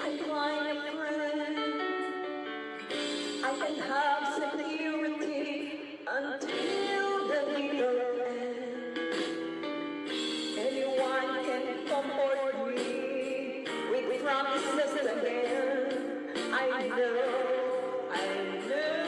find a friend. I can have security until the end. Anyone can comfort me again. I know, I know.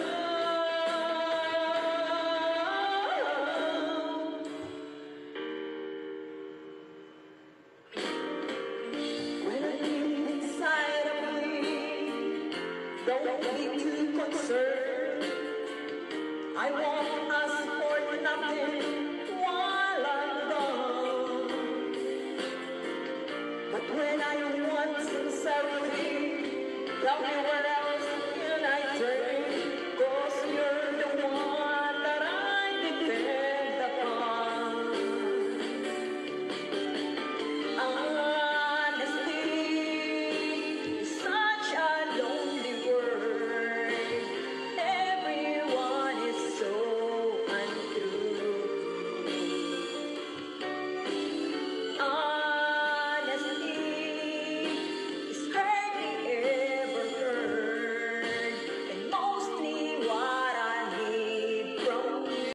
Don't be too concerned. I won't ask for nothing while I'm gone. But when I want sincerity, tell me where